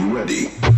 you ready?